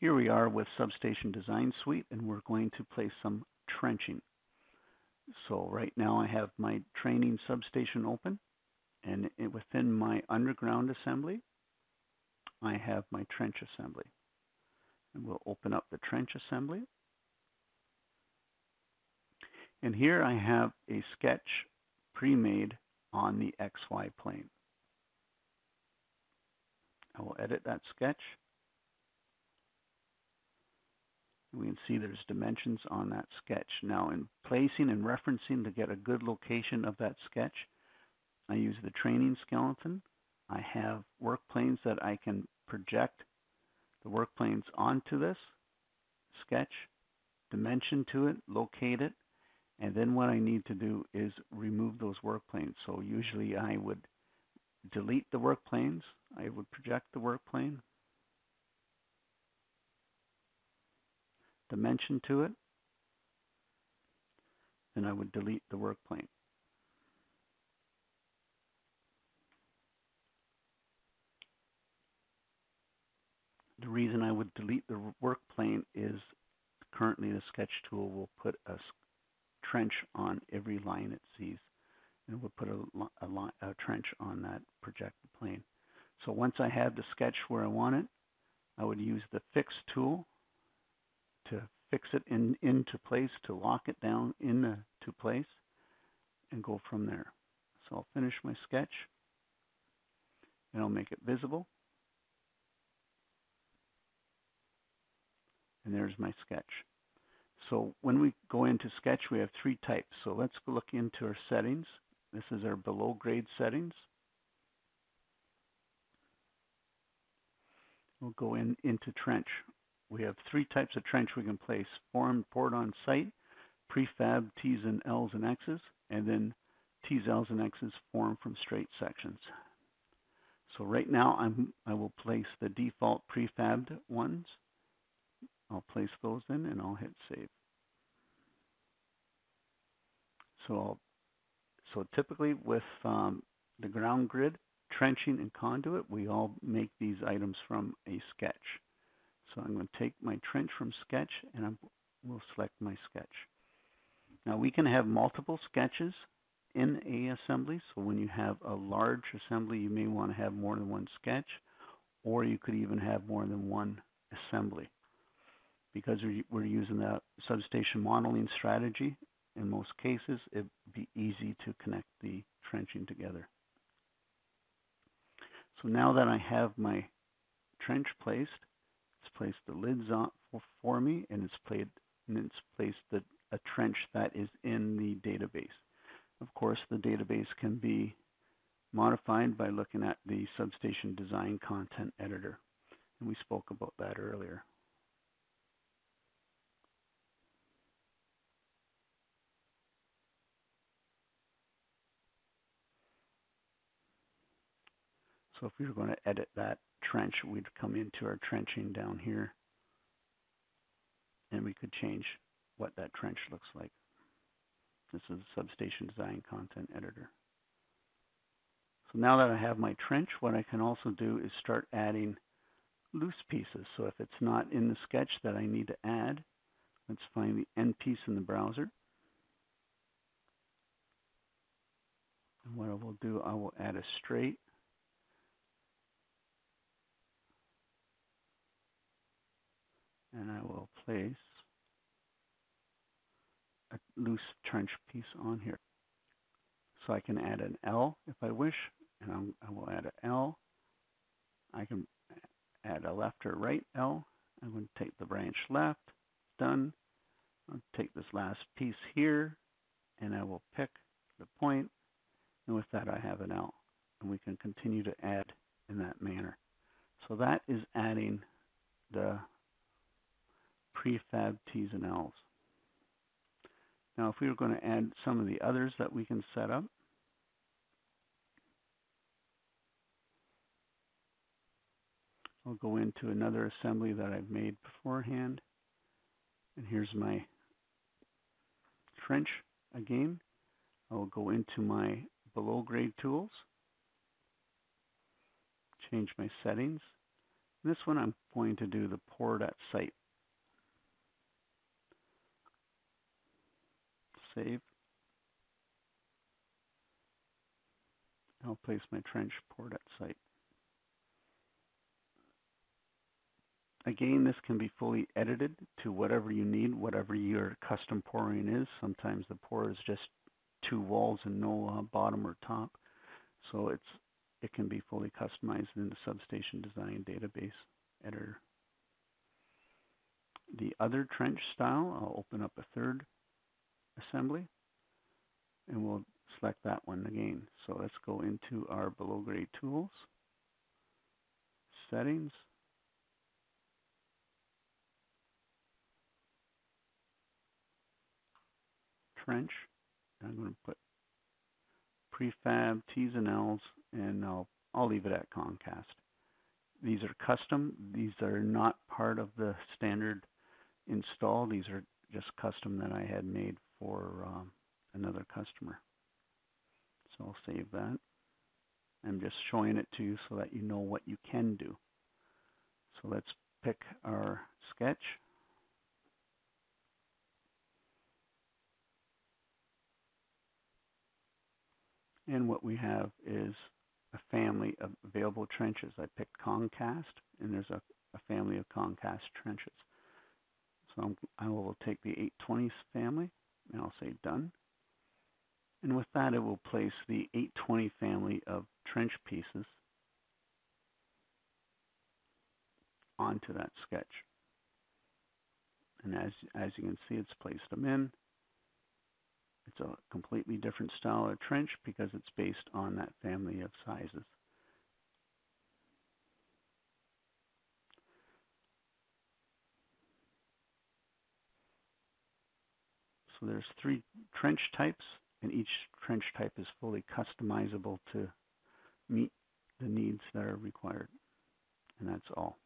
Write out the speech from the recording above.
Here we are with Substation Design Suite and we're going to place some trenching. So right now I have my training substation open and within my underground assembly I have my trench assembly. And we'll open up the trench assembly. And here I have a sketch pre-made on the XY plane. I will edit that sketch. We can see there's dimensions on that sketch. Now in placing and referencing to get a good location of that sketch, I use the training skeleton. I have work planes that I can project the work planes onto this sketch, dimension to it, locate it, and then what I need to do is remove those work planes. So usually I would delete the work planes. I would project the work plane, dimension to it, then I would delete the work plane. The reason I would delete the work plane is currently the sketch tool will put a trench on every line it sees and we'll put a, a, a trench on that projected plane. So once I have the sketch where I want it, I would use the fix tool to fix it in into place, to lock it down into place and go from there. So I'll finish my sketch and I'll make it visible. And there's my sketch. So when we go into Sketch, we have three types. So let's look into our settings. This is our below grade settings. We'll go in into trench. We have three types of trench we can place. Formed poured on site, prefab T's and L's and X's, and then T's, L's, and X's formed from straight sections. So right now I'm, I will place the default prefabbed ones. I'll place those in and I'll hit save. So I'll, so typically with um, the ground grid, trenching and conduit, we all make these items from a sketch. So I'm going to take my trench from sketch and I will select my sketch. Now we can have multiple sketches in a assembly. So when you have a large assembly, you may want to have more than one sketch, or you could even have more than one assembly. Because we're using the substation modeling strategy, in most cases, it'd be easy to connect the trenching together. So now that I have my trench placed, placed the lids on for, for me, and it's played and it's placed the, a trench that is in the database. Of course, the database can be modified by looking at the substation design content editor, and we spoke about that earlier. So if we were going to edit that trench, we'd come into our trenching down here and we could change what that trench looks like. This is Substation Design Content Editor. So now that I have my trench, what I can also do is start adding loose pieces. So if it's not in the sketch that I need to add, let's find the end piece in the browser. And what I will do, I will add a straight and I will place a loose trench piece on here. So I can add an L if I wish, and I'm, i will add an L. I can add a left or right L. I'm going to take the branch left, done. I'll take this last piece here, and I will pick the point, and with that I have an L. And we can continue to add in that manner. So that is adding the prefab T's and L's. Now if we were going to add some of the others that we can set up, I'll go into another assembly that I've made beforehand. And here's my trench again. I will go into my below grade tools, change my settings, This one I'm going to do the poured at site. Save. I'll place my trench poured at site. Again, this can be fully edited to whatever you need, whatever your custom pouring is. Sometimes the pour is just two walls and no uh, bottom or top. So it's it can be fully customized in the Substation Design Database Editor. The other trench style, I'll open up a third assembly and we'll select that one again. So let's go into our below grade tools, settings, trench. I'm going to put prefab T's and L's, and I'll, I'll leave it at Concast. These are custom. These are not part of the standard install. These are just custom that I had made for um, another customer. So I'll save that. I'm just showing it to you so that you know what you can do. So let's pick our sketch. And what we have is a family of available trenches. I picked Concast, and there's a, a family of Concast trenches. So I'm, I will take the 820 family, and I'll say Done. And with that, it will place the 820 family of trench pieces onto that sketch. And as, as you can see, it's placed them in. It's a completely different style of trench because it's based on that family of sizes. So there's three trench types, and each trench type is fully customizable to meet the needs that are required. And that's all.